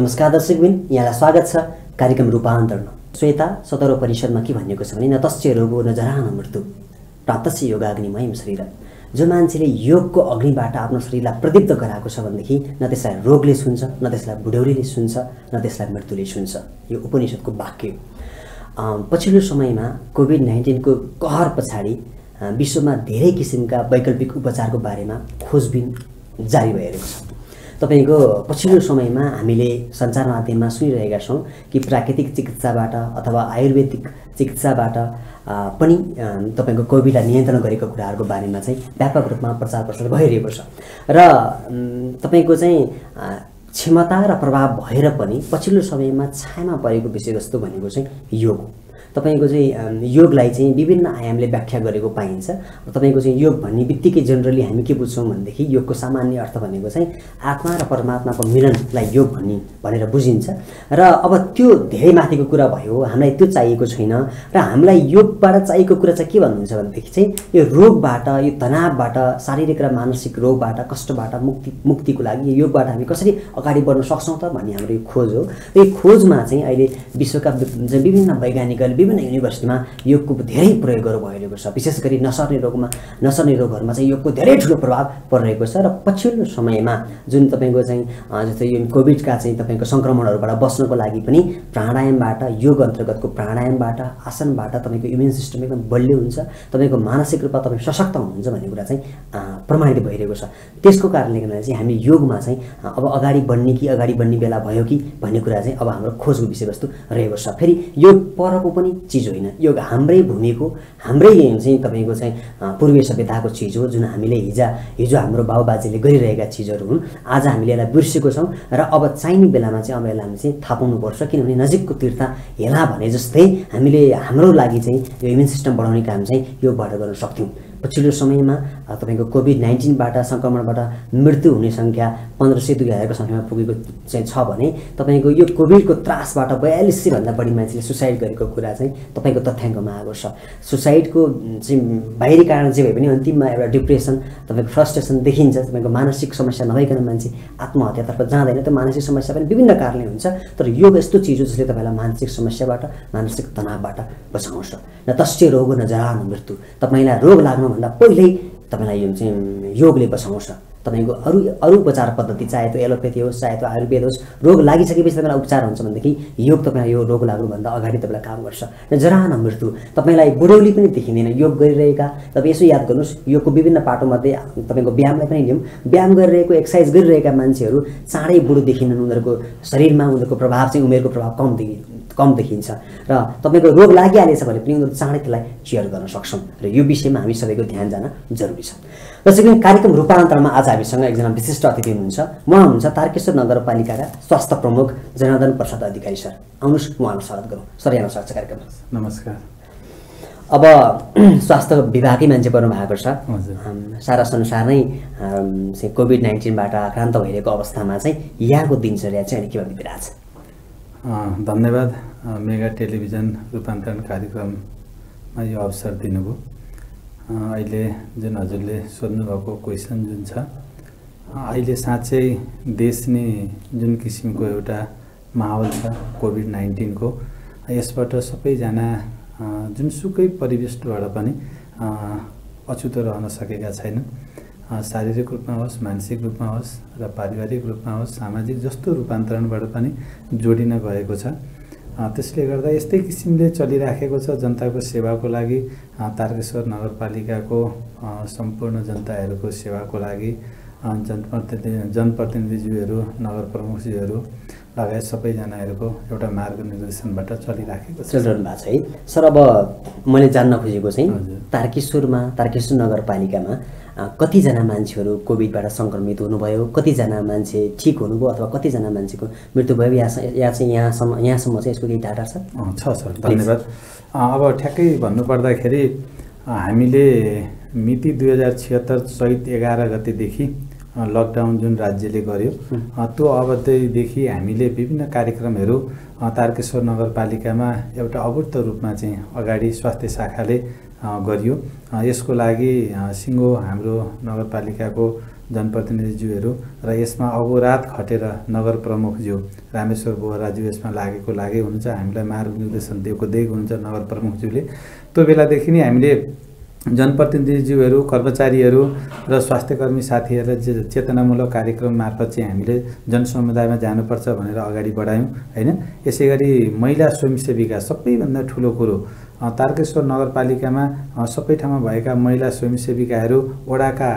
नमस्कार दर्शकबिन यहाँलाई स्वागत छ कार्यक्रम रूपान्तरण। श्वेता सतरो परिषदमा के भनिएको छ भने न तस्य रोगो न जरा न मृत्यु प्रातस्य योगाग्निमयम शरीर। जो मान्छेले योगको अग्निबाट आफ्नो शरीरलाई प्रदीप्त गराएको छ भनेदेखि न त्यसलाई रोगले सुन्छ न त्यसलाई बुढौलीले सुन्छ न त्यसलाई मृत्युले सुन्छ यो उपनिषदको वाक्य हो। पछिल्लो समयमा कोभिड नाइन्टिनको कहर पछाडि विश्वमा धेरै किसिमका वैकल्पिक उपचारको बारेमा खोजबिन जारी भइरहेको छ। तपाईँको पछिल्लो समयमा हामीले सञ्चार माध्यममा सुनिरहेका छौँ कि प्राकृतिक चिकित्साबाट अथवा आयुर्वेदिक चिकित्साबाट पनि तपाईँको कोभिडलाई नियन्त्रण गरेको कुराहरूको बारेमा चाहिँ व्यापक रूपमा प्रचार प्रसार भइरहेको छ। र तपाईँको चाहिँ क्षमता र प्रभाव भएर पनि पछिल्लो समयमा छायामा परेको विषयवस्तु भनेको चाहिँ योग हो। तपाईँको चाहिँ योगलाई चाहिँ विभिन्न आयामले व्याख्या गरेको पाइन्छ। तपाईँको चाहिँ योग भन्ने बित्तिकै जेनरली हामी के बुझ्छौँ भनेदेखि योगको सामान्य अर्थ भनेको चाहिँ आत्मा र परमात्माको मिलनलाई योग भन्ने भनेर बुझिन्छ। र अब त्यो धेरै माथिको कुरा भयो हामीलाई त्यो चाहिएको छैन र हामीलाई योगबाट चाहिएको कुरा चाहिँ के भन्नुहुन्छ भनेदेखि चाहिँ यो रोगबाट यो तनावबाट शारीरिक र मानसिक रोगबाट कष्टबाट मुक्ति मुक्तिको लागि योगबाट हामी कसरी अगाडि बढ्न सक्छौँ त भन्ने हाम्रो यो खोज हो। यो खोजमा चाहिँ अहिले विश्वका विभिन्न वैज्ञानिकहरूले विभिन्न युनिभर्सिटीमा योगको धेरै प्रयोगहरू भइरहेको छ। विशेष गरी नसर्ने रोगमा नसर्ने रोगहरूमा चाहिँ योगको धेरै ठुलो प्रभाव परिरहेको छ र पछिल्लो समयमा जुन तपाईँको चाहिँ जस्तै यो कोभिडका चाहिँ तपाईँको सङ्क्रमणहरूबाट बस्नको लागि पनि प्राणायामबाट योग अन्तर्गतको प्राणायामबाट आसनबाट तपाईँको इम्युन सिस्टम एकदम बलियो हुन्छ। तपाईँको मानसिक रूपमा तपाईँ सशक्त हुनुहुन्छ भन्ने कुरा चाहिँ प्रमाणित भइरहेको छ। त्यसको कारणले गर्दा चाहिँ हामी योगमा चाहिँ अब अगाडि बढ्ने कि अगाडि बढ्ने बेला भयो कि भन्ने कुरा चाहिँ अब हाम्रो खोजको विषयवस्तु रहेको छ। फेरि योग परको पनि पनि चिज होइन यो हाम्रै भूमिको हाम्रै चाहिँ तपाईँको चाहिँ पूर्वीय सभ्यताको चिज हो जुन हामीले हिजो हिजो हाम्रो बाबुबाजेले गरिरहेका चिजहरू हुन्। आज हामीले यसलाई बिर्सेको छौँ र अब चाहिने बेलामा चाहिँ अब यसलाई हामी चाहिँ थाहा पाउनुपर्छ किनभने नजिकको तीर्थ हेला भने जस्तै हामीले हाम्रो लागि चाहिँ यो इम्युन सिस्टम बढाउने काम चाहिँ योबाट गर्न सक्थ्यौँ। पछिल्लो समयमा तपाईँको कोभिड नाइन्टिनबाट सङ्क्रमणबाट मृत्यु हुने सङ्ख्या पन्ध्र सय दुई हजारको सङ्ख्यामा पुगेको चाहिँ छ भने तपाईँको यो कोभिडको त्रासबाट बयालिस सयभन्दा बढी मान्छेले सुसाइड गरेको कुरा चाहिँ तपाईँको तथ्याङ्कमा आएको छ। सुसाइडको चाहिँ बाहिरी कारण चाहिँ भए पनि अन्तिममा एउटा डिप्रेसन तपाईँको फ्रस्ट्रेसन देखिन्छ तपाईँको मानसिक समस्या नभइकन मान्छे आत्महत्यातर्फ जाँदैन त्यो मानसिक समस्या पनि विभिन्न कारणले हुन्छ तर योग यस्तो चिज हो जसले तपाईँलाई मानसिक समस्याबाट मानसिक तनावबाट बचाउँछ। न तस्य रोग न जरा मृत्यु। तपाईँलाई रोग लाग्नुभन्दा पहिल्यै तपाईँलाई यो चाहिँ योगले बचाउँछ तपाईँको अरू अरू उपचार पद्धति चाहे त्यो एलोपेथी होस् चाहे त्यो आयुर्वेद होस् रोग लागिसकेपछि तपाईँलाई उपचार हुन्छ भनेदेखि योग तपाईँलाई यो रोग लाग्नुभन्दा अगाडि तपाईँलाई काम गर्छ। र जरान मृत्यु तपाईँलाई बुढौली पनि देखिँदैन। योग गरिरहेका तपाईँ यसो याद गर्नुहोस् योगको विभिन्न पाटोमध्ये तपाईँको व्यायामलाई पनि लिउँ व्यायाम गरिरहेको एक्सर्साइज गरिरहेका मान्छेहरू चाँडै बुढो देखिनन् उनीहरूको शरीरमा उनीहरूको प्रभाव चाहिँ उमेरको प्रभाव कम देखि कम देखिन्छ। र तपाईँको रोग लागिहालेछ भने पनि उनीहरू चाँडै त्यसलाई केयर गर्न सक्छौँ र यो विषयमा हामी सबैको ध्यान जान जरुरी छ। जसै पनि कार्यक्रम रूपान्तरमा आज हामीसँग एकजना विशिष्ट अतिथि हुनुहुन्छ। उहाँ हुनुहुन्छ तारकेश्वर नगरपालिकाका स्वास्थ्य प्रमुख जनार्दन प्रसाद अधिकारी सर। आउनुहोस् उहाँलाई स्वागत गरौँ। सर यहाँ सक्छ कार्यक्रममा। नमस्कार। अब स्वास्थ्य विभागकै मान्छे पर्नु भएको छ। सारा संसार नै कोभिड नाइन्टिनबाट आक्रान्त भइरहेको अवस्थामा चाहिँ यहाँको दिनचर्या चाहिँ अलिक के बितिरहेको छ धन्यवाद मेगा टेलिभिजन रूपान्तरण कार्यक्रममा यो अवसर दिनुभयो। अहिले जुन हजुरले सोध्नुभएको क्वेसन जुन छ अहिले साँच्चै देश नै जुन किसिमको एउटा माहौल छ कोभिड नाइन्टिनको यसबाट सबैजना जुनसुकै परिवेशबाट पनि अछुतो रहन सकेका छैनन्। शारीरिक रूपमा होस् मानसिक रूपमा होस् र पारिवारिक रूपमा होस् सामाजिक जस्तो रूपान्तरणबाट पनि जोडिन गएको छ। त्यसले गर्दा यस्तै किसिमले चलिराखेको छ जनताको सेवाको लागि तारकेश्वर नगरपालिकाको सम्पूर्ण जनताहरूको सेवाको लागि जनप्रतिनिधि जनप्रतिनिधिज्यूहरू नगर प्रमुखज्यूहरू लगायत सबैजनाहरूको एउटा मार्गनिर्देशनबाट चलिराखेको चलिरहनु भएको छ है। सर अब मैले जान्न खोजेको चाहिँ तारकेश्वरमा तारकेश्वर नगरपालिकामा कतिजना मान्छेहरू कोभिडबाट सङ्क्रमित हुनुभयो कतिजना मान्छे ठिक हुनुभयो अथवा कतिजना मान्छेको मृत्यु भयो यहाँ यहाँ चाहिँ यहाँसम्म यहाँसम्म चाहिँ यसको केही डाटा छ? छ धन्यवाद। अब ठ्याक्कै भन्नुपर्दाखेरि हामीले मिति दुई हजार छिहत्तर चैत एघार गतेदेखि लकडाउन जुन राज्यले गर्यो त्यो अवधिदेखि हामीले विभिन्न कार्यक्रमहरू तारकेश्वर नगरपालिकामा एउटा अभूत रूपमा चाहिँ अगाडि स्वास्थ्य शाखाले गरियो। यसको लागि सिङ्गो हाम्रो नगरपालिकाको जनप्रतिनिधिज्यूहरू र यसमा अहोरात खटेर नगर प्रमुखज्यू रामेश्वर बोहराज्यू यसमा लागेको लागै हुनुहुन्छ। हामीलाई मार्ग निर्देशन दिएको दिएको हुनुहुन्छ नगर प्रमुखज्यूले। त्यो बेलादेखि नै हामीले जनप्रतिनिधिज्यूहरू कर्मचारीहरू र स्वास्थ्यकर्मी साथीहरूलाई चेतनामूलक कार्यक्रम मार्फत चाहिँ हामीले जनसमुदायमा जानुपर्छ भनेर अगाडि बढायौँ होइन? यसै गरी महिला स्वयंसेविका सबैभन्दा ठुलो कुरो तारकेश्वर नगरपालिकामा सबै ठाउँमा भएका महिला स्वयंसेविकाहरू वडाका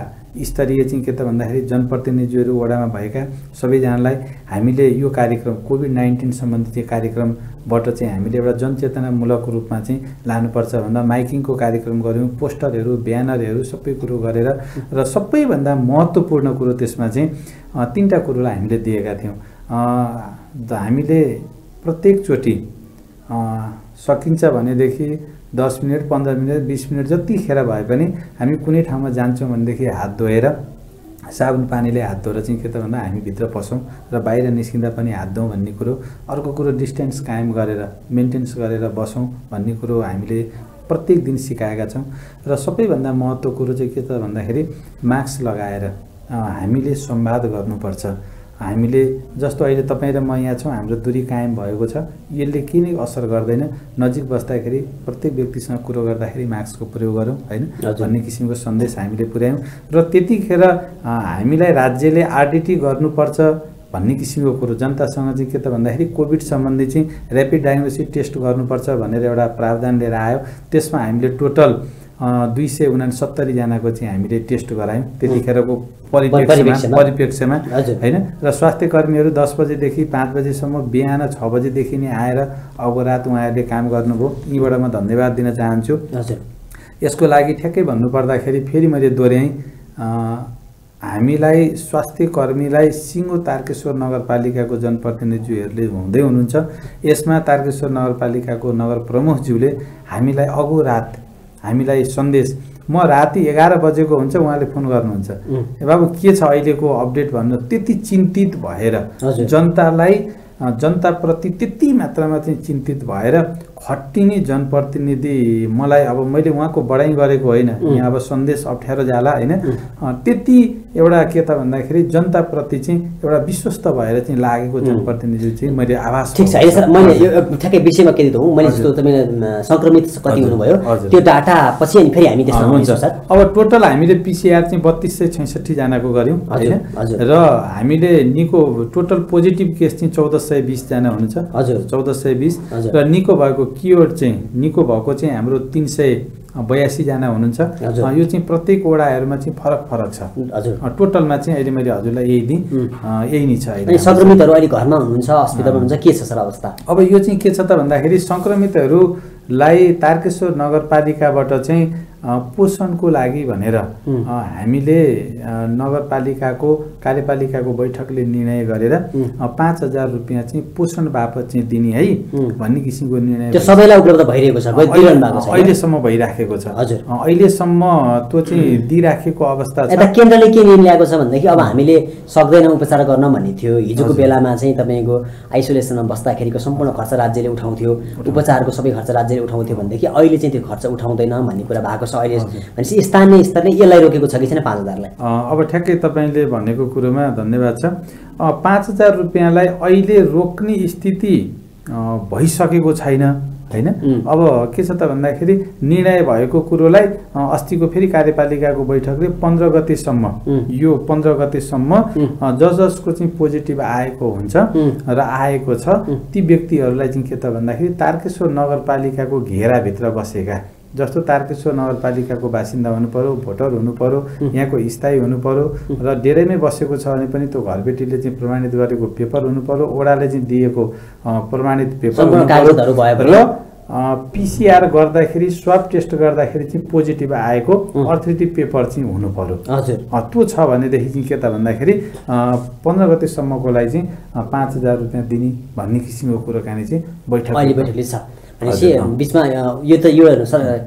स्तरीय चाहिँ के त भन्दाखेरि जनप्रतिनिधिहरू वडामा भएका सबैजनालाई हामीले यो कार्यक्रम कोभिड नाइन्टिन सम्बन्धी कार्यक्रमबाट चाहिँ हामीले एउटा जनचेतनामूलक रूपमा चाहिँ लानुपर्छ भन्दा माइकिङको कार्यक्रम गऱ्यौँ पोस्टरहरू ब्यानरहरू सबै कुरो गरेर र सबैभन्दा महत्त्वपूर्ण कुरो त्यसमा चाहिँ तिनवटा कुरोलाई हामीले दिएका थियौँ। हामीले प्रत्येकचोटि सकिन्छ भनेदेखि दस मिनट पन्ध्र मिनट बिस मिनट जतिखेर भए पनि हामी कुनै ठाउँमा जान्छौँ भनेदेखि हात धोएर साबुन पानीले हात धोएर चाहिँ के त भन्दा हामी भित्र पसौँ र बाहिर निस्किँदा पनि हात धौँ भन्ने कुरो अर्को कुरो डिस्टेन्स कायम गरेर मेन्टेन्स गरेर बसौँ भन्ने कुरो हामीले प्रत्येक दिन सिकाएका छौँ र सबैभन्दा महत्त्व कुरो चाहिँ के त भन्दाखेरि मास्क लगाएर हामीले संवाद गर्नुपर्छ। हामीले जस्तो अहिले तपाईँ र म यहाँ छौँ हाम्रो दूरी कायम भएको छ। यसले के नै असर गर्दैन? नजिक बस्दाखेरि प्रत्येक व्यक्तिसँग कुरो गर्दाखेरि मास्कको प्रयोग गरौँ होइन। भन्ने किसिमको सन्देश हामीले पुर्यायौँ। र त्यतिखेर हामीलाई राज्यले आरडिटी गर्नुपर्छ भन्ने किसिमको कुरो जनतासँग चाहिँ के त भन्दाखेरि कोभिड सम्बन्धी चाहिँ ऱ्यापिड डायग्नोसिस टेस्ट गर्नुपर्छ भनेर एउटा प्रावधान लिएर आयो। त्यसमा हामीले टोटल दुई सय उनासत्तरीजनाको चाहिँ हामीले टेस्ट गरायौँ। त्यतिखेरको। परिप्रेक्ष्यमा हजुर। होइन? र स्वास्थ्य कर्मीहरू दस बजेदेखि पाँच बजेसम्म बिहान छ बजेदेखि नै आएर अब रात उहाँहरूले काम गर्नुभयो। यीबाट म धन्यवाद दिन चाहन्छु। हजुर। यसको लागि ठ्याक्कै भन्नुपर्दाखेरि फेरि मैले दोहोऱ्याएँ। हामीलाई स्वास्थ्य कर्मीलाई सिङ्गो तारकेश्वर नगरपालिकाको जनप्रतिनिधिज्यूहरूले हुँदै हुनुहुन्छ। यसमा तारकेश्वर नगरपालिकाको नगर प्रमुखज्यूले हामीलाई अगो रात हामीलाई सन्देश म राति एघार बजेको हुन्छ उहाँले फोन गर्नुहुन्छ. ए बाबु के छ अहिलेको अपडेट भन्नु त्यति चिन्तित भएर। जनतालाई जनताप्रति त्यति मात्रामा चाहिँ चिन्तित भएर खटिने जनप्रतिनिधि मलाई अब मैले उहाँको बढाइ गरेको होइन। यहाँ अब सन्देश अप्ठ्यारो जाला होइन। त्यति एउटा के त भन्दाखेरि जनताप्रति चाहिँ एउटा विश्वस्त भएर चाहिँ लागेको जनप्रतिनिधि चाहिँ मैले आवाज ठिक छ। सर मैले यो ठ्याक्कै विषयमा केन्द्रित हौँ मैले। जस्तो तपाईँले सङ्क्रमित कति हुनुभयो। त्यो डाटा पछि अनि फेरि हामी त्यसमा हुन्छ। सर। अब टोटल हामीले पिसिआर चाहिँ बत्तिस सय छैसठीजनाको गऱ्यौँ होइन। र हामीले निको टोटल पोजिटिभ केस चाहिँ चौध सय बिसजना हुनुहुन्छ। हजुर। चौध सय बिस। र निको भएको क्योर चाहिँ निको भएको चाहिँ हाम्रो तिन सय बयासीजना हुनुहुन्छ। यो चाहिँ प्रत्येक वडाहरूमा चाहिँ फरक फरक छ। टोटलमा चाहिँ अहिले मैले हजुरलाई यही दिएँ. अँ, यही नै छ अहिले। सङ्क्रमितहरू अहिले घरमा हुनुहुन्छ अस्पतालमा हुनुहुन्छ के छ सर अवस्था? अब यो चाहिँ के छ त भन्दाखेरि सङ्क्रमितहरूलाई तारकेश्वर नगरपालिकाबाट चाहिँ पोषणको लागि भनेर हामीले नगरपालिकाको कार्यपालिकाको बैठकले निर्णय गरेर पाँच हजार रुपियाँ चाहिँ पोषण बापत चाहिँ दिने है। भन्ने किसिमको निर्णय। सबैलाई उपलब्ध भइरहेको छ? अहिलेसम्म भइराखेको छ हजुर। अहिलेसम्म त्यो चाहिँ दिइराखेको अवस्था यता छ केन्द्रले के निर्णय ल्याएको छ भनेदेखि अब हामीले सक्दैनौँ उपचार गर्न भन्ने थियो हिजोको। बेलामा चाहिँ तपाईँको आइसोलेसनमा बस्दाखेरिको सम्पूर्ण खर्च राज्यले उठाउँथ्यो उपचारको सबै खर्च राज्यले उठाउँथ्यो भनेदेखि अहिले चाहिँ त्यो खर्च उठाउँदैन भन्ने कुरा भएको छ अहिले भनेपछि स्थानीय स्तरले यसलाई रोकेको छ कि छैन पाँच हजारलाई अब ठ्याक्कै तपाईँले भनेको कुरोमा धन्यवाद छ। पाँच हजार रुपियाँलाई अहिले रोक्ने स्थिति भइसकेको छैन। होइन. अब के छ त भन्दाखेरि निर्णय भएको कुरोलाई अस्तिको फेरि कार्यपालिकाको बैठकले पन्ध्र गतेसम्म. यो पन्ध्र गतेसम्म जस जसको चाहिँ पोजिटिभ आएको हुन्छ. र आएको छ. ती व्यक्तिहरूलाई चाहिँ के त भन्दाखेरि तारकेश्वर नगरपालिकाको घेराभित्र बसेका जस्तो तारकेश्वर नगरपालिकाको बासिन्दा हुनु पर्यो भोटर हुनु पर्यो यहाँको स्थायी हुनु पर्यो र डेरैमै बसेको छ भने पनि त्यो घरबेटीले चाहिँ प्रमाणित गरेको पेपर हुनु पर्यो ओडाले चाहिँ दिएको प्रमाणित पेपर। र पिसिआर गर्दाखेरि स्वाब टेस्ट गर्दाखेरि चाहिँ पोजिटिभ आएको. अर्थोरिटिभ पेपर चाहिँ हुनु पर्यो हजुर त्यो छ भनेदेखि चाहिँ के त भन्दाखेरि पन्ध्र गतेसम्मको लागि चाहिँ पाँच हजार रुपियाँ दिने भन्ने किसिमको कुराकानी चाहिँ बैठक अहिले बैठकले छ भनेपछि। बिचमा यो त यो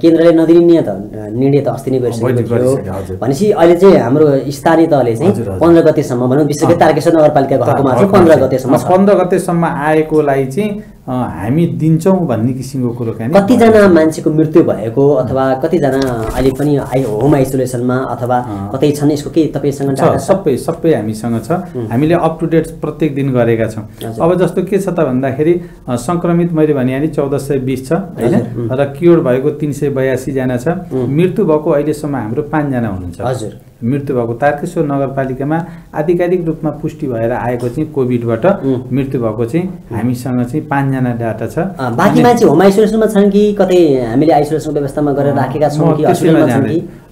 केन्द्रले नदिने त निर्णय त अस्ति नै गरिसकेको थियो। भनेपछि अहिले चाहिँ हाम्रो स्थानीय तहले चाहिँ। पन्ध्र गतेसम्म भनौँ विशेष गरी। तारकेश्वर नगरपालिकाको हकमा चाहिँ पन्ध्र गतेसम्म पन्ध्र गतेसम्म आएकोलाई चाहिँ हामी दिन्छौँ भन्ने किसिमको कुरो कहाँ नि कतिजना मान्छेको मृत्यु भएको अथवा कतिजना अहिले पनि आइ होम आइसोलेसनमा अथवा। कतै छन् यसको केही तपाईँसँग छ सबै सबै हामीसँग छ। हामीले अप टु डेट प्रत्येक दिन गरेका छौँ। अब जस्तो के छ त भन्दाखेरि सङ्क्रमित मैले भनिहालेँ चौध सय बिस छ होइन? र क्योर भएको तिन सय बयासीजना छ. मृत्यु भएको अहिलेसम्म हाम्रो पाँचजना हुनुहुन्छ। हजुर। मृत्यु भएको तारकेश्वर नगरपालिकामा आधिकारिक रूपमा पुष्टि भएर आएको चाहिँ कोभिडबाट. मृत्यु भएको चाहिँ हामीसँग चाहिँ पाँचजना डाटा छ। बाँकी मान्छे होम आइसोलेसनमा छन् कि कतै हामीले आइसोलेसन व्यवस्थामा गरेर राखेका छौँ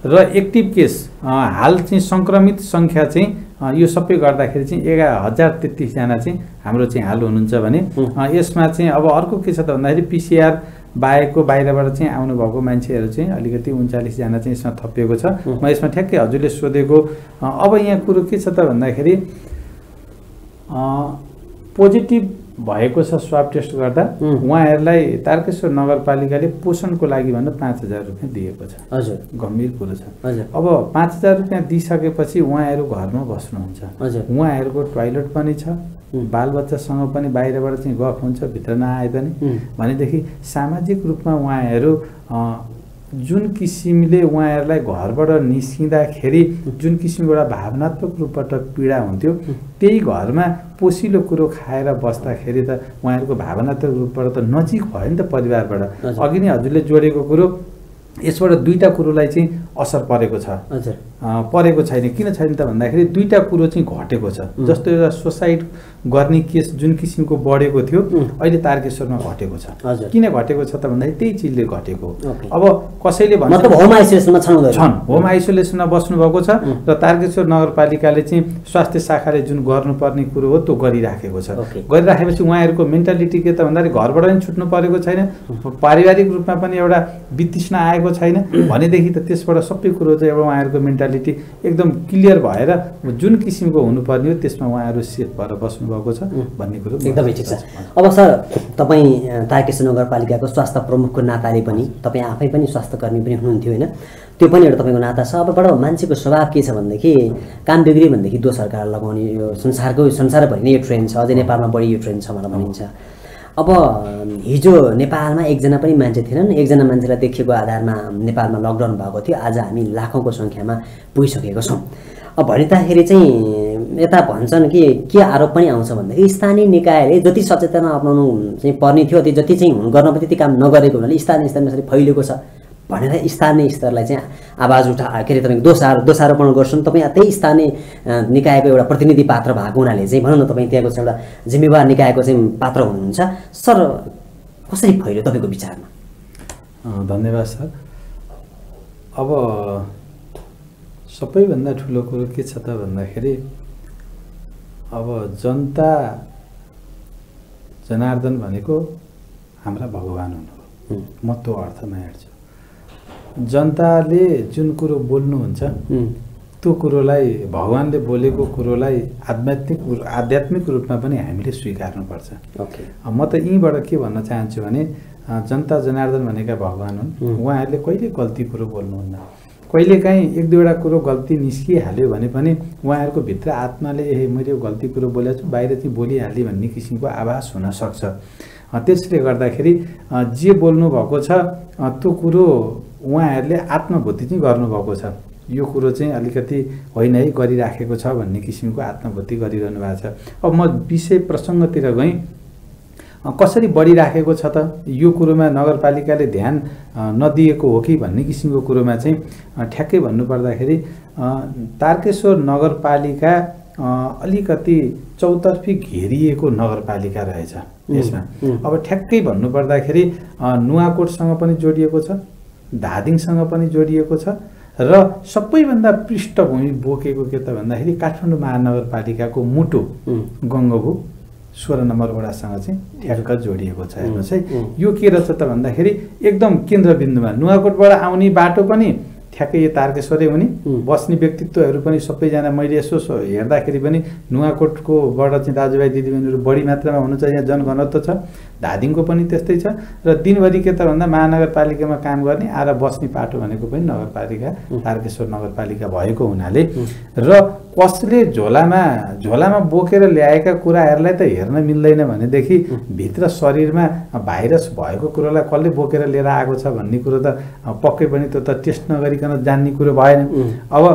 र एक्टिभ केस हाल चाहिँ सङ्क्रमित सङ्ख्या चाहिँ यो सबै गर्दाखेरि चाहिँ एघार हजार तेत्तिसजना चाहिँ हाम्रो चाहिँ हाल हुनुहुन्छ भने यसमा चाहिँ अब अर्को के छ त भन्दाखेरि पिसिआर बाहेकको बाहिरबाट चाहिँ आउनुभएको मान्छेहरू चाहिँ अलिकति उन्चालिसजना चाहिँ यसमा थपिएको छ। म यसमा ठ्याक्कै हजुरले सोधेको अब यहाँ कुरो के छ त भन्दाखेरि पोजिटिभ भएको छ स्वाब टेस्ट गर्दा। उहाँहरूलाई तारकेश्वर नगरपालिकाले पोषणको लागि भनेर पाँच हजार रुपियाँ दिएको छ। हजुर। गम्भीर कुरो छ। हजुर। अब पाँच हजार रुपियाँ दिइसकेपछि उहाँहरू घरमा बस्नुहुन्छ। हजुर। उहाँहरूको टोइलेट पनि छ। बालबच्चासँग पनि बाहिरबाट चाहिँ गफ हुन्छ भित्र नआए पनि। भनेदेखि सामाजिक रूपमा उहाँहरू जुन किसिमले उहाँहरूलाई घरबाट निस्किँदाखेरि जुन किसिमको एउटा भावनात्मक रूपबाट पीडा हुन्थ्यो त्यही घरमा पोसिलो कुरो खाएर बस्दाखेरि त उहाँहरूको भावनात्मक रूपबाट त नजिक भयो नि त परिवारबाट। अघि नै हजुरले जोडेको कुरो यसबाट दुईवटा कुरोलाई चाहिँ असर परेको छ। परेको छैन। किन छैन त भन्दाखेरि दुईवटा कुरो चाहिँ घटेको छ. जस्तो एउटा सुसाइड गर्ने केस जुन किसिमको बढेको थियो. अहिले तारकेश्वरमा घटेको छ। किन घटेको छ त भन्दाखेरि त्यही चिजले घटेको। अब कसैले भन्छ होम आइसोलेसनमा छन्। होम आइसोलेसनमा बस्नुभएको छ. र तारकेश्वर नगरपालिकाले चाहिँ स्वास्थ्य शाखाले जुन गर्नुपर्ने कुरो हो त्यो गरिराखेको छ। गरिराखेपछि उहाँहरूको मेन्टालिटी के त भन्दाखेरि घरबाट पनि छुट्नु परेको छैन। पारिवारिक रूपमा पनि एउटा वितृष्ण आएको छैन। भनेदेखि त त्यसबाट सबै कुरो चाहिँ एउटा उहाँहरूको मेन्टालिटी एकदम क्लियर भएर जुन किसिमको हुनुपर्ने हो त्यसमा उहाँहरू सेफ भएर बस्नुभएको छ. भन्ने कुरो एकदमै ठिक छ। अब सर तपाईँ तारकेश्वर नगरपालिकाको स्वास्थ्य प्रमुखको नाताले पनि तपाईँ आफै पनि स्वास्थ्य कर्मी पनि हुनुहुन्थ्यो होइन? त्यो पनि एउटा तपाईँको नाता छ। अब बडा मान्छेको स्वभाव के छ भनेदेखि काम बिग्रियो भनेदेखि दोषरकार लगाउने यो संसारको संसारभरि नै यो ट्रेन्ड छ। अझै नेपालमा बढी यो ट्रेन्ड छ भनेर भनिन्छ। अब हिजो नेपालमा एकजना पनि मान्छे थिएनन्। एकजना मान्छेलाई देखिएको आधारमा नेपालमा लकडाउन भएको थियो। आज हामी लाखौँको सङ्ख्यामा पुगिसकेको छौँ। अब भनिँदाखेरि चाहिँ यता भन्छन् कि के आरोप पनि आउँछ भन्दाखेरि स्थानीय निकायले जति सचेतना अप्नाउनु चाहिँ पर्ने थियो त्यो जति चाहिँ गर्न पनि त्यति काम नगरेको हुनाले स्थानीय स्तरमा यसरी फैलिएको छ। भनेर स्थानीय स्तरलाई चाहिँ आवाज उठा के अरे तपाईँको दोषारो दोषारोपण गर्छन्। तपाईँ त्यही स्थानीय निकायको एउटा प्रतिनिधि पात्र भएको हुनाले चाहिँ भनौँ न तपाईँ त्यहाँको चाहिँ एउटा जिम्मेवार निकायको चाहिँ पात्र हुनुहुन्छ। सर कसरी फैल्यो तपाईँको विचारमा? धन्यवाद सर। अब सबैभन्दा ठुलो कुरो के छ त भन्दाखेरि अब जनता जनार्दन भनेको हाम्रा भगवान् हुनुभयो। हुँ, म त्यो अर्थमा हेर्छु। जनताले जुन कुरो बोल्नुहुन्छ त्यो कुरोलाई भगवान्ले बोलेको कुरोलाई आध्यात्मिक आध्यात्मिक रूपमा पनि हामीले स्वीकार्नुपर्छ। म त यहीँबाट के भन्न चाहन्छु भने जनता जनार्दन भनेका भगवान् हुन्। उहाँहरूले कहिले गल्ती कुरो बोल्नुहुन्न? कहिलेकाहीँ एक दुईवटा कुरो गल्ती निस्किहाल्यो भने पनि उहाँहरूको भित्र आत्माले ए मैले यो गल्ती कुरो बोलेको छु बाहिर चाहिँ बोलिहालेँ भन्ने किसिमको आभास हुनसक्छ त्यसले गर्दाखेरि जे बोल्नुभएको छ त्यो कुरो उहाँहरूले आत्मभूति चाहिँ गर्नुभएको छ। यो कुरो चाहिँ अलिकति होइन है गरिराखेको छ भन्ने किसिमको आत्मभूति गरिरहनु भएको छ। अब म विषय प्रसङ्गतिर गएँ। कसरी बढिराखेको छ त? यो कुरोमा नगरपालिकाले ध्यान नदिएको हो कि भन्ने किसिमको कुरोमा चाहिँ ठ्याक्कै भन्नुपर्दाखेरि तारकेश्वर नगरपालिका अलिकति चौतर्फी घेरिएको नगरपालिका रहेछ यसमा. अब ठ्याक्कै भन्नुपर्दाखेरि नुवाकोटसँग पनि जोडिएको छ धादिङसँग पनि जोडिएको छ र सबैभन्दा पृष्ठभूमि बोकेको के त भन्दाखेरि काठमाडौँ महानगरपालिकाको मुटु उम्, गङ्गबु सोह्र नम्बर वडासँग चाहिँ ठ्याक्क जोडिएको छ हेर्नुहोस् है. यो के रहेछ त भन्दाखेरि एकदम केन्द्रबिन्दुमा नुवाकोटबाट आउने बाटो पनि ठ्याक्कै यो तारकेश्वरै हुने. बस्ने व्यक्तित्वहरू पनि सबैजना मैले यसो हेर्दाखेरि पनि नुवाकोटकोबाट चाहिँ दाजुभाइ दिदीबहिनीहरू बढी मात्रामा हुनुहुन्छ यहाँ जनघनत्व छ धादिङको पनि त्यस्तै छ र दिनभरि के त भन्दा महानगरपालिकामा काम गर्ने आएर बस्ने पाटो भनेको पनि नगरपालिका. तारकेश्वर नगरपालिका भएको हुनाले र कसले झोलामा झोलामा बोकेर ल्याएका कुराहरूलाई त हेर्न मिल्दैन भनेदेखि भित्र शरीरमा भाइरस भएको कुरोलाई कसले बोकेर लिएर आएको छ भन्ने कुरो त पक्कै पनि त्यो त टेस्ट नगरिकन जान्ने कुरो भएन. अब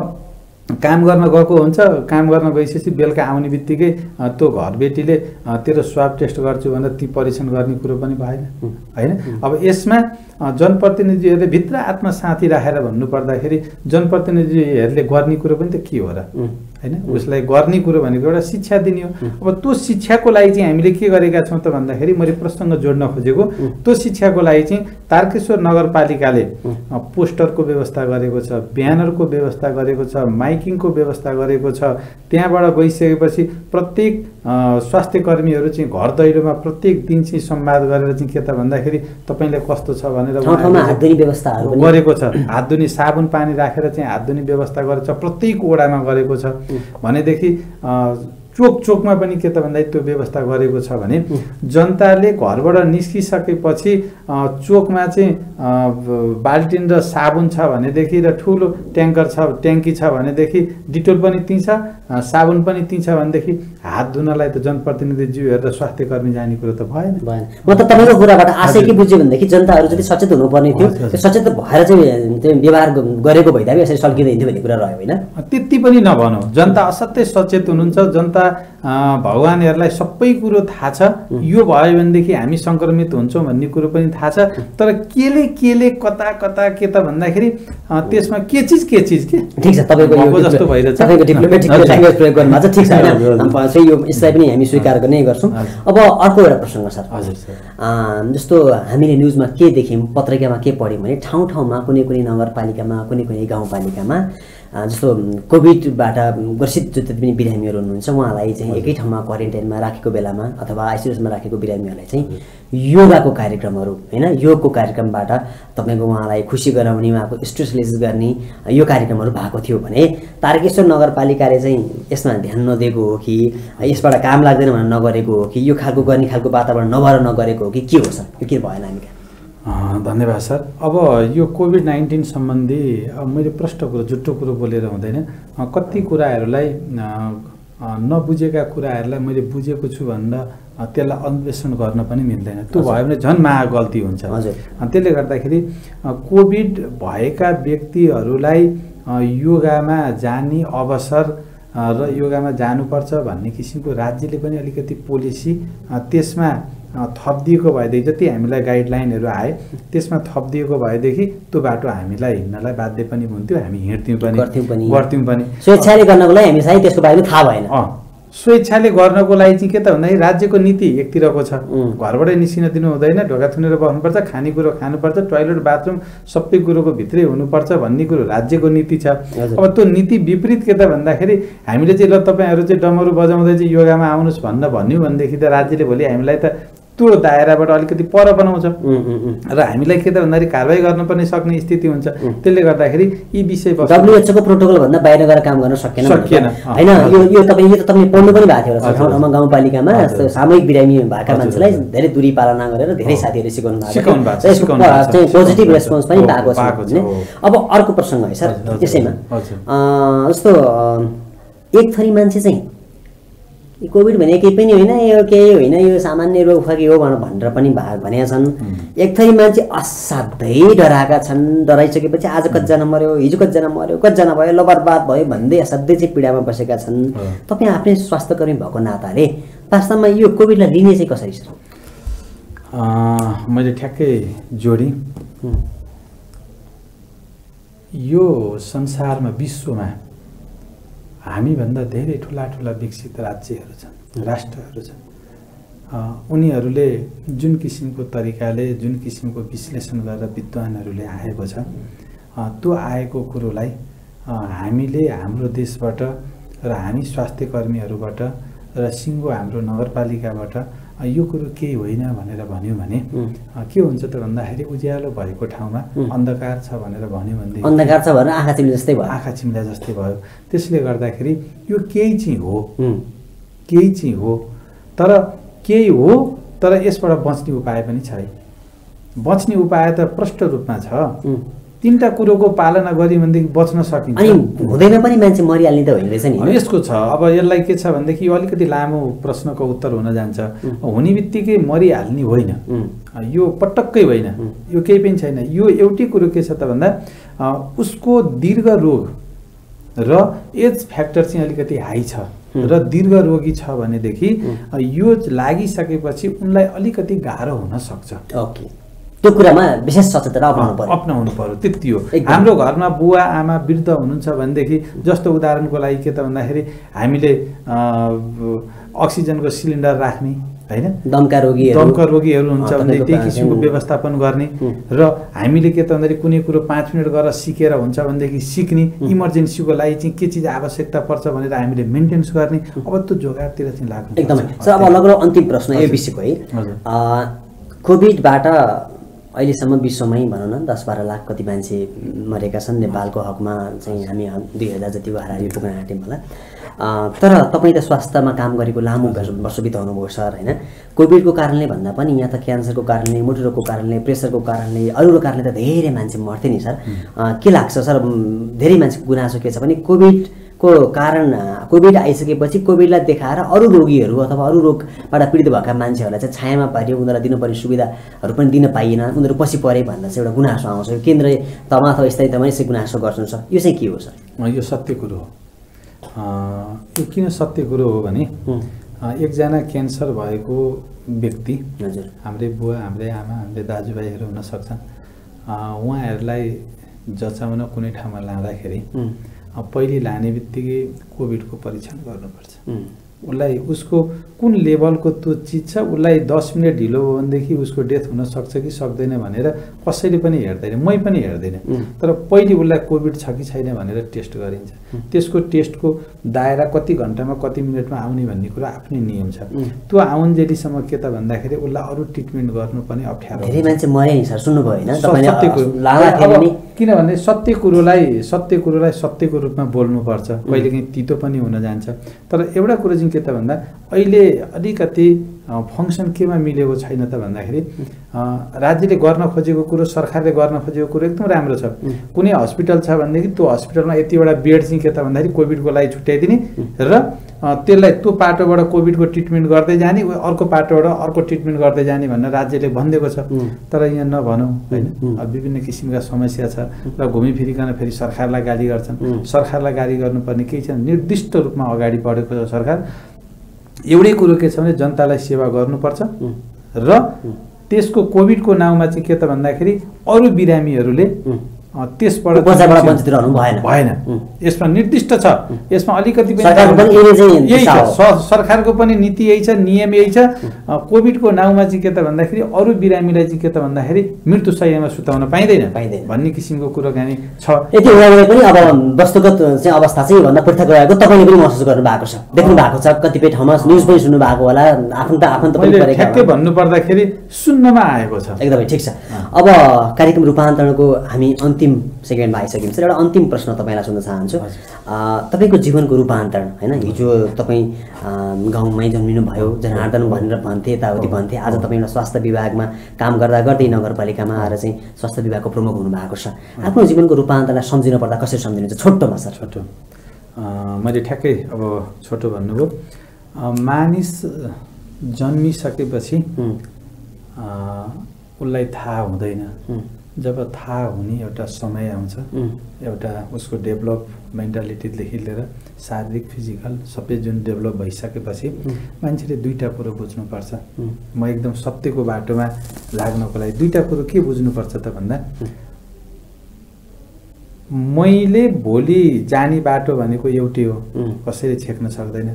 काम गर्न गएको हुन्छ काम गर्न गइसकेपछि बेलुका आउने बित्तिकै त्यो घरबेटीले तेरो स्वाब टेस्ट गर्छु भनेर ती परीक्षण गर्ने कुरो पनि भएन. होइन अब यसमा जनप्रतिनिधिहरूले भित्र आत्मसाथी राखेर भन्नुपर्दाखेरि जनप्रतिनिधिहरूले गर्ने कुरो पनि त के हो र. होइन? उसलाई गर्ने कुरो भनेको एउटा शिक्षा दिने हो। अब त्यो शिक्षाको लागि चाहिँ हामीले के गरेका छौँ त भन्दाखेरि मैले प्रसङ्ग जोड्न खोजेको। त्यो शिक्षाको लागि चाहिँ तारकेश्वर नगरपालिकाले पोस्टरको व्यवस्था गरेको छ ब्यानरको व्यवस्था गरेको छ माइकिङको व्यवस्था गरेको छ। त्यहाँबाट गइसकेपछि प्रत्येक स्वास्थ्य कर्मीहरू चाहिँ घर दैलोमा प्रत्येक दिन चाहिँ संवाद गरेर चाहिँ के त भन्दाखेरि तपाईँलाई कस्तो छ भनेर गरेको छ। हात धुने साबुन पानी राखेर चाहिँ हात धुने व्यवस्था गरेको छ प्रत्येक वडामा गरेको छ। भनेदेखि अ, चोक चोकमा पनि के त भन्दाखेरि त्यो व्यवस्था गरेको छ भने जनताले घरबाट निस्किसकेपछि चोकमा चाहिँ बाल्टिन र साबुन छ भनेदेखि र ठुलो ट्याङ्कर छ ट्याङ्की छ भनेदेखि डिटोल पनि त्यहीँ छ अ, साबुन पनि त्यहीँ छ भनेदेखि हात धुनलाई त जनप्रतिनिधिज्यू हेरेर स्वास्थ्य कर्मी जाने कुरो त भएन। भएन। म त तपाईँको कुराबाट आशय के। बुझ्यो भनेदेखि जनताहरू जति सचेत हुनुपर्ने थियो। त्यो सचेत भएर चाहिँ व्यवहार गरेको भइदा यसरी सल्किँदै हिँड्थ्यो भन्ने कुरा रह्यो होइन? त्यति पनि नभनौँ। जनता असाध्यै सचेत हुनुहुन्छ जनता अ, भगवान्हरूलाई सबै कुरो थाहा छ। यो भयो भनेदेखि हामी सङ्क्रमित हुन्छौँ भन्ने कुरो पनि थाहा छ। तर केले केले कता कता के त भन्दाखेरि त्यसमा के चिज के चिज के? ठिक छ तपाईँको जस्तो भइरहेछ। तपाईँको डिप्लोमेटिक हजुर। ल्याङ्ग्वेज प्रयोग गर्नु भएको छ ठिक छ होइन यो यसलाई पनि हामी स्वीकार गर्ने गर्छौँ। अब अर्को एउटा प्रसङ्ग सर। हजुर जस्तो हामीले न्युजमा के देख्यौँ पत्रिकामा के पढ्यौँ भने ठाउँ ठाउँमा कुनै कुनै नगरपालिकामा कुनै कुनै गाउँपालिकामा जस्तो कोभिडबाट ग्रसित जति पनि बिरामीहरू हुनुहुन्छ उहाँलाई चाहिँ एकै ठाउँमा क्वारेन्टाइनमा राखेको बेलामा अथवा आइसोलेसनमा राखेको बिरामीहरूलाई चाहिँ योगाको कार्यक्रमहरू होइन योगको कार्यक्रमबाट तपाईँको उहाँलाई खुसी गराउने उहाँको स्ट्रेस रिलिज गर्ने यो कार्यक्रमहरू भएको थियो भने तारकेश्वर नगरपालिकाले चाहिँ यसमा ध्यान नदिएको हो कि यसबाट काम लाग्दैन भनेर नगरेको हो कि यो खालको गर्ने खालको वातावरण नभएर नगरेको हो कि के हो सर यो के भएन हामी कहाँ? अँ, धन्यवाद सर। अब यो कोभिड नाइन्टिन सम्बन्धी अब मैले प्रष्ट कुरो जुट्टो कुरो बोलेर हुँदैन। कति कुराहरूलाई नबुझेका कुराहरूलाई मैले बुझेको छु भनेर त्यसलाई अन्वेषण गर्न पनि मिल्दैन। त्यो भयो भने झन् महा गल्ती हुन्छ त्यसले गर्दाखेरि कोभिड भएका व्यक्तिहरूलाई योगामा जाने अवसर र योगामा जानुपर्छ भन्ने किसिमको राज्यले पनि अलिकति पोलिसी त्यसमा थपिदिएको भएदेखि जति हामीलाई गाइडलाइनहरू आए त्यसमा थपिदिएको भएदेखि त्यो बाटो हामीलाई हिँड्नलाई बाध्य पनि हुन्थ्यो हामी हिँड्थ्यौँ पनि गर्थ्यौँ पनि। स्वेच्छाले गर्नको लागि हामी चाहिँ त्यसको बारेमा थाहा भएन स्वेच्छाले गर्नको लागि चाहिँ के त भन्दाखेरि राज्यको नीति एकतिरको छ. घरबाटै निस्किन दिनु हुँदैन ढोका थुनेर बस्नुपर्छ खानेकुरो खानुपर्छ टोइलेट बाथरुम सबै कुरोको भित्रै हुनुपर्छ भन्ने कुरो राज्यको नीति छ। अब त्यो नीति विपरीत के त भन्दाखेरि हामीले चाहिँ ल तपाईँहरू चाहिँ डमरू बजाउँदै चाहिँ योगामा आउनुहोस् भन्न भन्यो भनेदेखि त राज्यले भोलि हामीलाई त त्यो दायराबाट अलिकति पर बनाउँछ। र हामीलाई के त भन्दाखेरि कारवाही गर्न पनि सक्ने स्थिति हुन्छ। त्यसले गर्दाखेरि यी विषय डब्लुएचओको प्रोटोकल भन्दा बाहिर गएर काम गर्न सकेन सकिएन। होइन यो यो तपाईँ यो त तपाईँले पढ्नु पनि भएको थियो। ठाउँमा गाउँपालिकामा सामूहिक बिरामी भएका मान्छेलाई। धेरै दूरी पालना गरेर धेरै साथीहरूले सिकाउनु भएको चाहिँ पोजिटिभ रेस्पोन्स पनि पाएको छ। अब अर्को प्रसङ्ग है सर हजुर, हजुर, यसैमा। हजुर। अँ, जस्तो एक थरी मान्छे चाहिँ कोभिड भने केही पनि होइन यो केही होइन यो सामान्य रोग हो भनेर भनेर पनि भा- भनेका छन्। एक थरी मान्छे असाध्यै डराएका छन् डराइसकेपछि आज कतिजना मऱ्यो हिजो कतिजना मऱ्यो कतिजना भयो ल बर्बाद भयो भन्दै असाध्यै चाहिँ पीडामा बसेका छन्। तपाईँ आफ्नै स्वास्थ्यकर्मी भएको नाताले वास्तवमा यो कोभिडलाई लिने चाहिँ कसरी छ? मैले ठ्याक्कै जोडेँ। यो संसारमा विश्वमा हामीभन्दा धेरै ठुला ठुला विकसित राज्यहरू छन् राष्ट्रहरू छन्। उनीहरूले जुन किसिमको तरिकाले जुन किसिमको विश्लेषण गरेर विद्वानहरूले आएको छ त्यो आएको कुरोलाई हामीले हाम्रो देशबाट र हामी स्वास्थ्य कर्मीहरूबाट र सिङ्गो हाम्रो नगरपालिकाबाट यो कुरो केही होइन भनेर भन्यो भने के हुन्छ त भन्दाखेरि उज्यालो भएको ठाउँमा उम्. अन्धकार छ भनेर भन्यो भनेदेखि अन्धकार छ भनेर आँखा चिम्ले जस्तै भयो। आँखा चिम्ला जस्तै भयो। त्यसले गर्दाखेरि यो केही चाहिँ हो। केही चाहिँ हो। तर केही हो तर यसबाट बच्ने उपाय पनि छ है बच्ने उपाय त प्रष्ट रूपमा छ। तिनवटा कुरोको पालना गर्यो भनेदेखि बच्न सकिन्छ। अनि हुँदैन पनि मान्छे मरिहाल्ने त होइन रहेछ नि? यसको छ अब यसलाई के छ भनेदेखि यो अलिकति लामो प्रश्नको उत्तर हुन जान्छ. हुने बित्तिकै मरिहाल्ने होइन। यो पटक्कै होइन. यो केही पनि छैन। यो एउटै कुरो के छ त भन्दा उसको दीर्घ रोग र एज फ्याक्टर चाहिँ अलिकति हाई छ. र दीर्घ रोगी छ भनेदेखि यो लागिसकेपछि उनलाई अलिकति गाह्रो हुन सक्छ। ओके। त्यो कुरामा विशेष सचेतना अप्नाउनु पर्यो अप्नाउनु पर्यो त्यति हो। हाम्रो घरमा बुवा आमा वृद्ध हुनुहुन्छ भनेदेखि जस्तो उदाहरणको लागि के त भन्दाखेरि हामीले अक्सिजनको सिलिन्डर राख्ने होइन दमका रोगीहरू दमका रोगीहरू हुन्छ भने त्यही किसिमको. व्यवस्थापन गर्ने. र हामीले के त भन्दाखेरि कुनै कुरो पाँच मिनट गरेर सिकेर हुन्छ भनेदेखि सिक्ने. इमर्जेन्सीको लागि चाहिँ के चिज आवश्यकता पर्छ भनेर हामीले मेन्टेन्स गर्ने अब त्यो जोगाडतिर चाहिँ लाग्नु एकदमै। सर अब लगभग अन्तिम प्रश्न यो। विषयको है कोभिडबाट अहिलेसम्म विश्वमै भनौँ न दस बाह्र लाख कति मान्छे मरेका छन्। नेपालको हकमा चाहिँ हामी दुई हजार जतिको हाराहारी पुग्न आँट्यौँ होला। तर तपाईँ त स्वास्थ्यमा काम गरेको लामो वर्ष वर्ष बिताउनु भयो सर होइन? कोभिडको कारणले भन्दा पनि यहाँ त क्यान्सरको कारणले मुटु रोगको कारणले प्रेसरको कारणले अरू अरू कारणले त धेरै मान्छे मर्थे नि सर। के लाग्छ सर? धेरै मान्छेको गुनासो के छ भने कोभिडको कारण कोभिड आइसकेपछि कोभिडलाई देखाएर अरू रोगीहरू अथवा अरू रोगबाट पीडित भएका मान्छेहरूलाई चाहिँ छायामा पारियो उनीहरूलाई दिनुपर्ने सुविधाहरू पनि दिन पाइएन उनीहरू पछि परे भन्दा चाहिँ एउटा गुनासो आउँछ। यो केन्द्रीय तहमा अथवा स्थायी तहमा यसै गुनासो गर्छन् सर। यो चाहिँ के हो सर? यो सत्य कुरो हो। यो किन सत्य कुरो हो भने एकजना क्यान्सर भएको व्यक्ति हजुर। हाम्रै बुवा हाम्रै आमा हाम्रै दाजुभाइहरू हुन सक्छन्। अँ, उहाँहरूलाई जचाउन कुनै ठाउँमा लाँदाखेरि पहिले लाने बित्तिकै कोभिडको परीक्षण गर्नुपर्छ। उसलाई उसको कुन लेभलको त्यो चिज छ उसलाई दस मिनट ढिलो भयो भनेदेखि उसको डेथ हुन सक्छ कि सक्दैन भनेर कसैले पनि हेर्दैन मै पनि हेर्दैन. तर पहिले उसलाई कोभिड छ कि छैन भनेर टेस्ट गरिन्छ. त्यसको टेस्टको दायरा कति घन्टामा कति मिनटमा आउने भन्ने कुरा आफ्नै नियम छ. त्यो आउन्जेलीसम्म के त भन्दाखेरि उसलाई अरू ट्रिटमेन्ट गर्नु पनि अप्ठ्यारो धेरै। मान्छे मरे सर सुन्नुभयो किनभने सत्य कुरोलाई सत्य कुरोलाई सत्यको रूपमा बोल्नुपर्छ। कहिलेकाहीँ तितो पनि हुन जान्छ। तर एउटा कुरो चाहिँ के त भन्दा अहिले अलिकति फङ्सन केमा मिलेको छैन त भन्दाखेरि राज्यले गर्न खोजेको कुरो सरकारले गर्न खोजेको कुरो एकदम राम्रो छ. कुनै हस्पिटल छ भनेदेखि त्यो हस्पिटलमा यतिवटा बेड चाहिँ के त भन्दाखेरि कोभिडको लागि छुट्याइदिने र त्यसलाई त्यो पाटोबाट कोभिडको ट्रिटमेन्ट गर्दै जाने अर्को पाटोबाट अर्को ट्रिटमेन्ट गर्दै जाने भनेर राज्यले भनिदिएको छ. तर यहाँ नभनौँ होइन? विभिन्न किसिमका समस्या छ र घुमिफिरिकन फेरि सरकारलाई गाली गर्छन्. सरकारलाई गाली गर्नुपर्ने केही छैन निर्दिष्ट रूपमा अगाडि बढेको छ सरकार। एउटै कुरो के छ भने जनतालाई सेवा गर्नुपर्छ। र त्यसको कोभिडको नाउँमा चाहिँ के त भन्दाखेरि अरू बिरामीहरूले त्यसबाट वञ्चित रहनु भएन। भएन. यसमा निर्दिष्ट छ। यसमा अलिकति पनि सरकारको पनि यही छ। सरकारको पनि नीति यही छ नियम यही छ। कोभिडको नाउँमा चाहिँ के त भन्दाखेरि अरू बिरामीलाई चाहिँ के त भन्दाखेरि मृत्यु शय्यामा सुताउन पाइँदैन। पाइँदैन। भन्ने किसिमको कुराकानी छ। यति हुँदा पनि अब वस्तुगत चाहिँ अवस्था चाहिँ भन्दा पृथक रहेको तपाईँले पनि महसुस गर्नु भएको छ देख्नु भएको छ। कतिपय ठाउँमा न्युज पनि सुन्नु भएको होला। आफन्त आफन्त ठ्याक्कै होला। भन्नुपर्दाखेरि सुन्नमा आएको छ। एकदमै ठिक छ। अब कार्यक्रम रूपान्तरणको हामी अन्तिम सेकेन्डमा आइसक्यौँ सर एउटा अन्तिम प्रश्न तपाईँलाई सोध्न चाहन्छु। तपाईँको जीवनको रूपान्तरण होइन? हिजो तपाईँ गाउँमै जन्मिनु भयो जनार्दन भनेर भन्थे यताउति। भन्थे आज तपाईँ एउटा स्वास्थ्य विभागमा काम गर्दा गर्दै नगरपालिकामा आएर चाहिँ स्वास्थ्य विभागको प्रमुख हुनुभएको छ। आफ्नो जीवनको रूपान्तरणलाई सम्झिनु पर्दा कसरी सम्झिनुहुन्छ? छोटोमा सर। छोटो। मैले ठ्याक्कै अब छोटो भन्नुभयो। मानिस जन्मिसकेपछि उसलाई थाहा हुँदैन। जब थाहा हुने एउटा समय आउँछ एउटा उसको डेभलप मेन्टालिटीदेखि लिएर शारीरिक फिजिकल सबै जुन डेभलप भइसकेपछि। मान्छेले दुईवटा कुरो बुझ्नुपर्छ म एकदम सत्यको बाटोमा लाग्नको लागि दुईवटा कुरो के बुझ्नुपर्छ त भन्दा मैले भोलि जाने बाटो भनेको एउटै हो। कसैले छेक्न सक्दैन।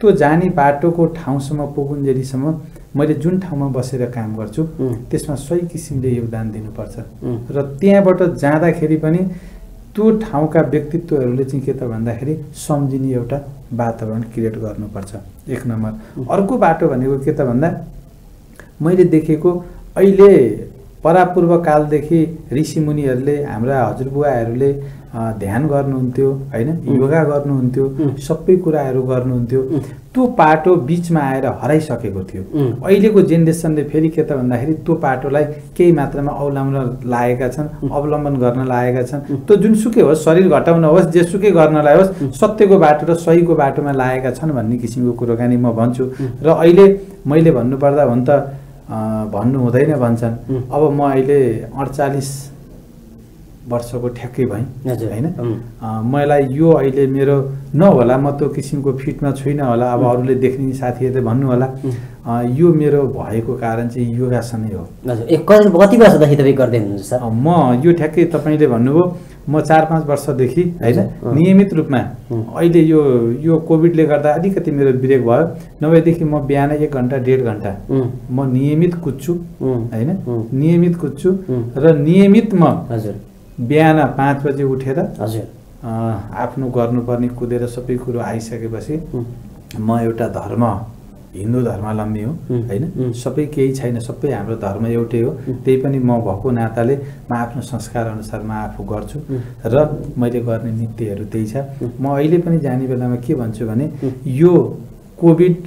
त्यो जाने बाटोको ठाउँसम्म पुगुन्जेलीसम्म मैले जुन ठाउँमा बसेर काम गर्छु। त्यसमा सही किसिमले योगदान दिनुपर्छ। र त्यहाँबाट जाँदाखेरि पनि त्यो ठाउँका व्यक्तित्वहरूले चाहिँ के त भन्दाखेरि सम्झिने एउटा वातावरण क्रिएट गर्नुपर्छ। एक नम्बर। अर्को बाटो भनेको के त भन्दा मैले देखेको अहिले परापूर्व कालदेखि ऋषिमुनिहरूले हाम्रा हजुरबुवाहरूले ध्यान गर्नुहुन्थ्यो होइन? योगा गर्नुहुन्थ्यो सबै कुराहरू गर्नुहुन्थ्यो। त्यो पाटो बिचमा आएर हराइसकेको थियो. अहिलेको जेनेरेसनले फेरि के त भन्दाखेरि त्यो पाटोलाई केही मात्रामा अवलम्बन लागेका छन् अवलम्बन गर्न लागेका छन्। त्यो जुनसुकै होस् शरीर घटाउन होस् जेसुकै गर्नलाई होस् सत्यको बाटो र सहीको बाटोमा लागेका छन् भन्ने किसिमको कुराकानी म भन्छु। र अहिले मैले भन्नुपर्दा हुन त भन्नु हुँदैन भन्छन्। अब म अहिले अडचालिस वर्षको ठ्याक्कै भएँ। होइन? मलाई यो अहिले मेरो नहोला म त्यो किसिमको फिटमा छुइनँ होला अब अरूले देख्ने साथीहरूले भन्नु होला। अ, यो मेरो भएको कारण चाहिँ योगासनै हो। कति वर्षदेखि तपाईँ गर्दै हुनुहुन्छ सर? म यो ठ्याक्कै तपाईँले भन्नुभयो म चार पाँच वर्षदेखि होइन। नियमित रूपमा. अहिले यो यो कोभिडले गर्दा अलिकति मेरो ब्रेक भयो। नभएदेखि म बिहान एक घन्टा डेढ घन्टा म नियमित कुद्छु होइन? नियमित कुद्छु. र नियमित म हजुर। बिहान पाँच बजे उठेर हजुर। आफ्नो गर्नुपर्ने कुदेर सबै कुरो आइसकेपछि म एउटा धर्म हिन्दू धर्मावलम्बी हो होइन. सबै केही छैन सबै हाम्रो धर्म एउटै हो। त्यही पनि म भएको नाताले म आफ्नो संस्कार अनुसार म आफू गर्छु र मैले गर्ने नित्यहरू त्यही छ। म अहिले पनि जाने बेलामा के भन्छु भने यो कोभिड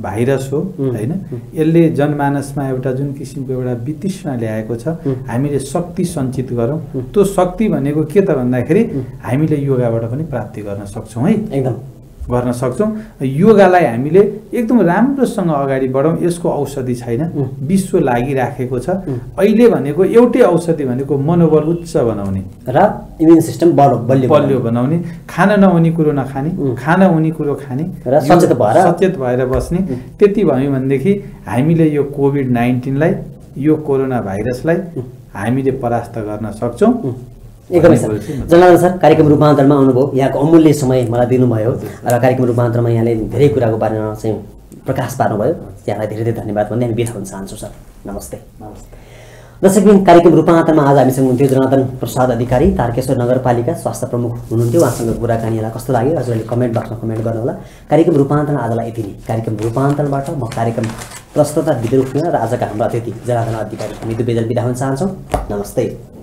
भाइरस हो. होइन? यसले जनमानसमा एउटा जुन किसिमको एउटा वितृष्णा ल्याएको छ हामीले शक्ति सञ्चित गरौँ। त्यो शक्ति भनेको के त भन्दाखेरि हामीले योगाबाट पनि प्राप्ति गर्न सक्छौँ है। एकदम। गर्न सक्छौँ। योगालाई हामीले एकदम राम्रोसँग अगाडि बढाउँ यसको औषधि छैन। विश्व लागिराखेको छ। अहिले भनेको एउटै औषधि भनेको मनोबल उच्च बनाउने। र इम्युन सिस्टम बल बलियो बलियो बनाउने। खान नहुने कुरो नखाने. खान हुने कुरो खाने। र सचेत भएर- सचेत भएर बस्ने। त्यति भयो भनेदेखि हामीले यो कोभिड नाइन्टिनलाई यो कोरोना भाइरसलाई हामीले परास्त गर्न सक्छौँ। एकदमै सर। जनार्दन सर कार्यक्रम रूपान्तरमा आउनुभयो। यहाँको अमूल्य समय मलाई दिनुभयो र कार्यक्रम रूपान्तरमा यहाँले धेरै कुराको बारेमा चाहिँ प्रकाश पार्नुभयो। यहाँलाई धेरै धेरै धन्यवाद भन्दै हामी बिदा हुन चाहन्छौँ सर। नमस्ते। दर्शकबिन कार्यक्रम रूपान्तरमा आज हामीसँग हुनुहुन्थ्यो जनार्दन प्रसाद अधिकारी तारकेश्वर नगरपालिका स्वास्थ्य प्रमुख हुनुहुन्थ्यो। उहाँसँग कुराकानीलाई कस्तो लाग्यो? हजुरहरूले कमेन्ट बक्समा कमेन्ट गर्नुहोला। कार्यक्रम रूपान्तरण आजलाई यति नै। कार्यक्रम रूपान्तरणबाट म कार्यक्रम प्रस्तुता विद्रुप र आजका हाम्रो अतिथि जनार्दन अधिकारी हामी दुवैजना बिदा हुन चाहन्छौँ। नमस्ते।